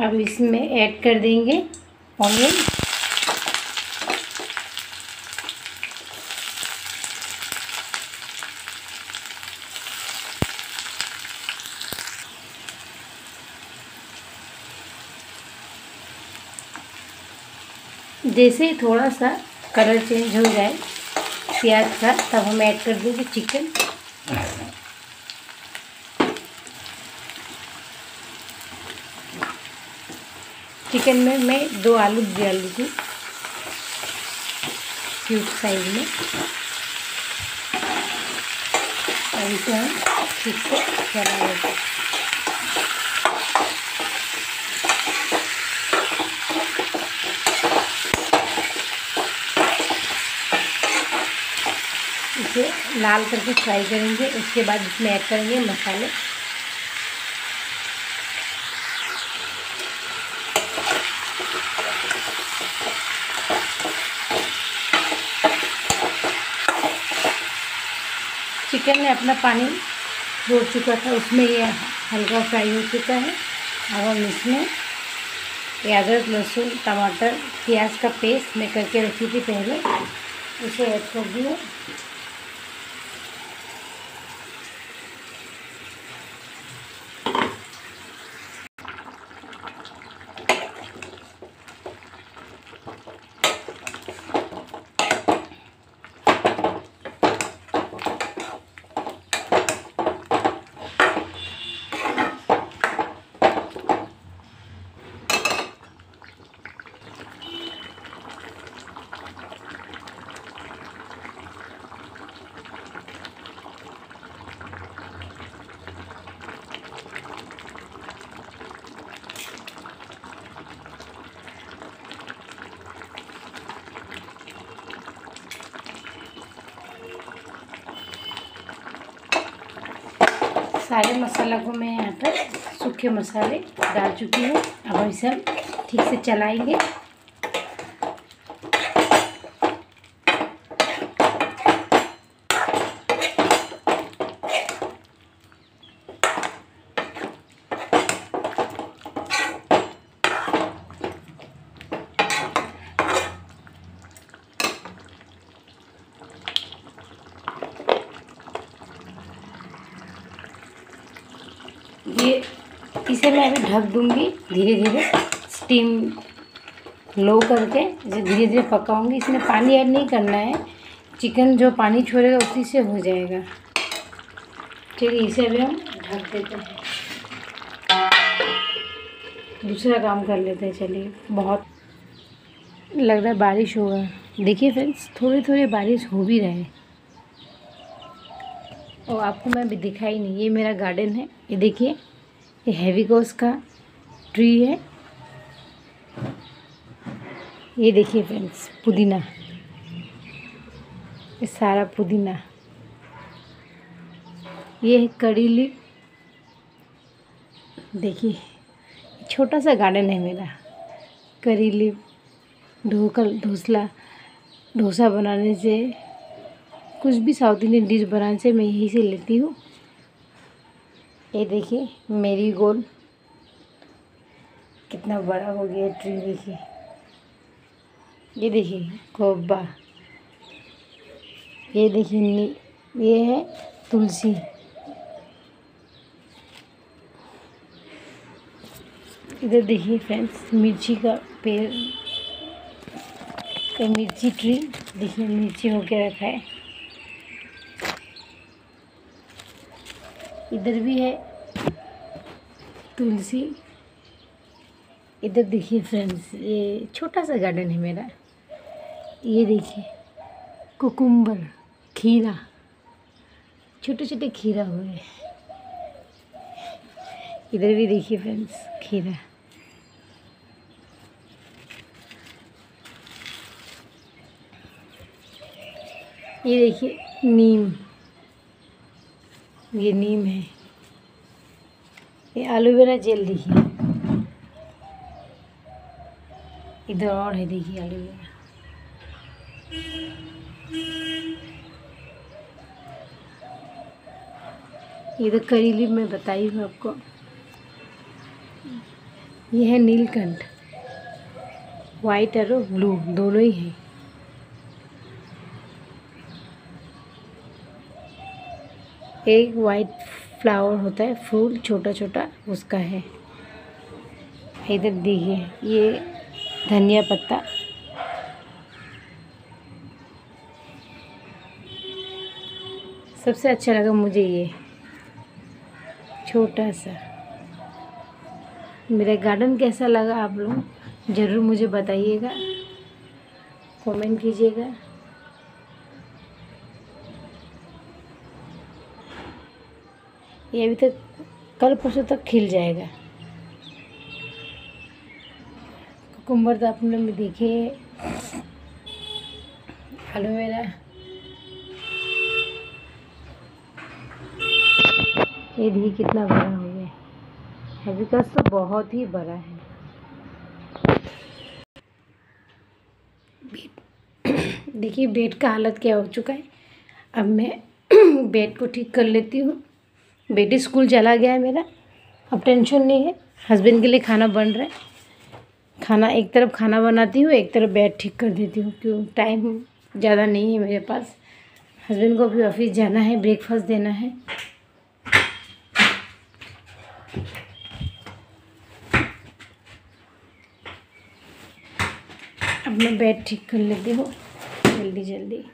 अब इसमें ऐड कर देंगे ऑनियन जैसे थोड़ा सा कलर चेंज हो जाए, प्याज का, तब हम ऐड कर देंगे चिकन चिकन में मैं दो आलू डाल दी क्यूब साइज़ में। और इसे हम ठीक से चला हैं इसे लाल करके फ्राई करेंगे, उसके बाद इसमें ऐड करेंगे मसाले। चिकन ने अपना पानी छोड़ चुका था, उसमें ये हल्का फ्राई हो चुका है। अब हम इसमें अदरक लहसुन, टमाटर, प्याज का पेस्ट मैं करके रखी थी पहले। उसे ऐड कर दिया। सारे मसाला को मैं यहाँ पर सूखे मसाले डाल चुकी हूँ। अब इसे हम ठीक से चलाएँगे। ये, इसे मैं अभी ढक दूँगी धीरे धीरे स्टीम लो करके, इसे धीरे धीरे पकाऊँगी। इसमें पानी ऐड नहीं करना है। चिकन जो पानी छोड़ेगा, उसी से हो जाएगा। चलिए इसे अभी हम ढक देते हैं। दूसरा काम कर लेते हैं, चलिए। बहुत लग रहा है बारिश होगा। देखिए फ्रेंड्स थोड़ी थोड़ी बारिश हो भी रहे और आपको मैं अभी दिखाई नहीं, ये मेरा गार्डन है। ये देखिए, ये हैवीकोस का ट्री है। ये देखिए फ्रेंड्स पुदीना। ये सारा पुदीना। ये है कड़ी देखिए, छोटा सा गार्डन है मेरा। करी लीफ, ढोकल, ढोसला डोसा बनाने से कुछ भी साउथ इंडियन डिश बनाने से मैं यही से लेती हूँ। ये देखिए, मेरी गोल। कितना बड़ा हो गया ट्री, देखिए। ये देखिए, कोबा। ये देखिए ये है तुलसी। इधर देखिए फ्रेंड्स मिर्ची का पेड़ मिर्ची ट्री। देखिए, मिर्ची होके रखा है। इधर भी है। तुलसी। इधर देखिए फ्रेंड्स ये छोटा सा गार्डन है मेरा। ये देखिए कुकुम्बर खीरा। छोटे छोटे खीरा हुए इधर भी देखिए फ्रेंड्स खीरा। ये देखिए, नीम। ये नीम है। ये एलोवेरा जेल देखिए इधर और है देखिए एलोवेरा ये तो करी लीफ मैं बताई हूँ आपको। ये है नीलकंठ। वाइट और ब्लू दोनों ही हैं। एक वाइट फ्लावर होता है, फूल छोटा छोटा उसका है। इधर देखिए, ये धनिया पत्ता। सबसे अच्छा लगा मुझे ये। छोटा सा। मेरा गार्डन कैसा लगा आप लोग, ज़रूर मुझे बताइएगा। कमेंट कीजिएगा। ये अभी तक, कल परसों तक खिल जाएगा। कुकुम्बर तो आपने भी देखे। एलोवेरा। ये देखिए कितना बड़ा हो गया। हैबिकस तो बहुत ही बड़ा है। देखिए बेड का हालत क्या हो चुका है। अब मैं बेड को ठीक कर लेती हूँ। बेटी स्कूल चला गया है मेरा। अब टेंशन नहीं है। हस्बैंड के लिए खाना बन रहा है। खाना, एक तरफ़ खाना बनाती हूँ, एक तरफ़ बेड ठीक कर देती हूँ, क्यों? टाइम ज़्यादा नहीं है मेरे पास। हस्बैंड को भी ऑफ़िस जाना है ब्रेकफास्ट देना है। अब मैं बेड ठीक कर लेती हूँ। जल्दी जल्दी।